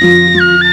Música